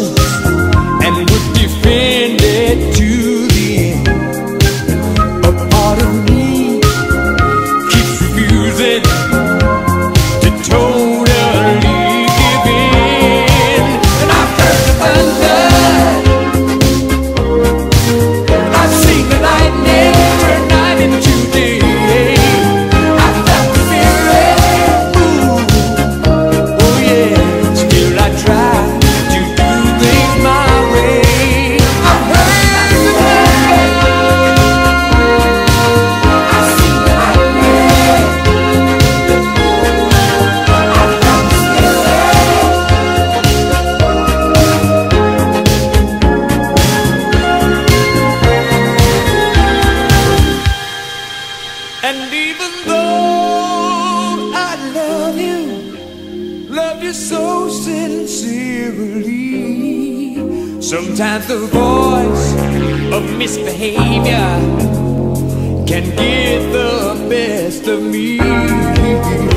you. Lord, I love you, love you so sincerely. Sometimes the voice of misbehavior can get the best of me.